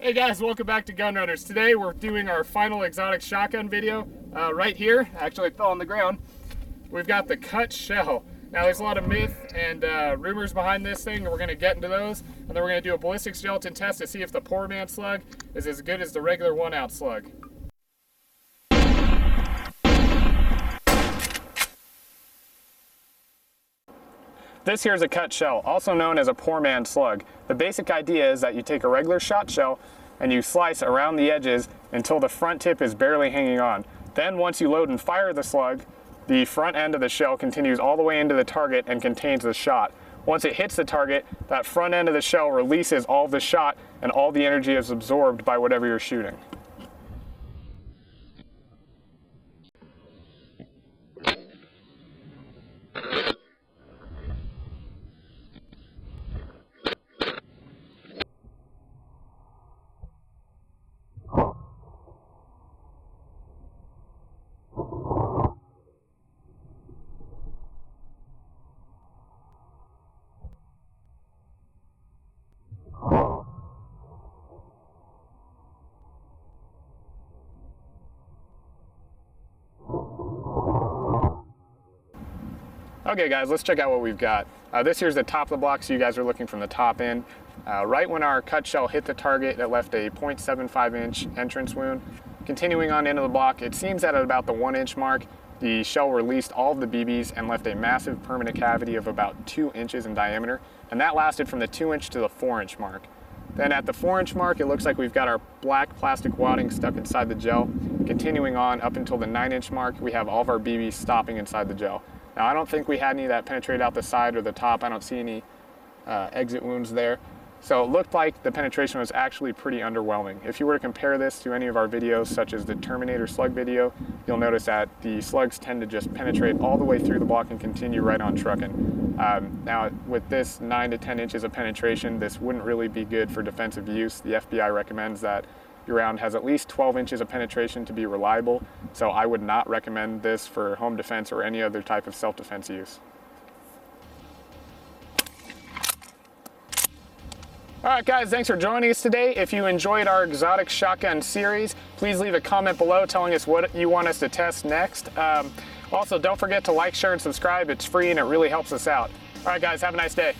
Hey guys, welcome back to Gun Runners. Today we're doing our final exotic shotgun video uh, right here. Actually, it fell on the ground. We've got the cut shell. Now there's a lot of myth and uh, rumors behind this thing, and we're going to get into those. And then we're going to do a ballistics gelatin test to see if the poor man slug is as good as the regular one ounce slug. This here is a cut shell, also known as a poor man slug. The basic idea is that you take a regular shot shell and you slice around the edges until the front tip is barely hanging on. Then once you load and fire the slug, the front end of the shell continues all the way into the target and contains the shot. Once it hits the target, that front end of the shell releases all the shot and all the energy is absorbed by whatever you're shooting. Okay guys, let's check out what we've got. Uh, this here's the top of the block, so you guys are looking from the top end. Uh, right when our cut shell hit the target, it left a 0.75 inch entrance wound. Continuing on into the block, it seems that at about the one inch mark, the shell released all of the BBs and left a massive permanent cavity of about two inches in diameter, and that lasted from the two inch to the four inch mark. Then at the four inch mark, it looks like we've got our black plastic wadding stuck inside the gel. Continuing on up until the nine inch mark, we have all of our BBs stopping inside the gel. Now I don't think we had any that penetrated out the side or the top. I don't see any uh, exit wounds there. So it looked like the penetration was actually pretty underwhelming. If you were to compare this to any of our videos, such as the Terminator slug video, you'll notice that the slugs tend to just penetrate all the way through the block and continue right on trucking. Um, now, with this 9 to 10 inches of penetration, this wouldn't really be good for defensive use. The FBI recommends that your round has at least 12 inches of penetration to be reliable, so I would not recommend this for home defense or any other type of self-defense use. All right, guys, thanks for joining us today. If you enjoyed our exotic shotgun series, please leave a comment below telling us what you want us to test next. Um, also, don't forget to like, share, and subscribe. It's free and it really helps us out. All right, guys, have a nice day.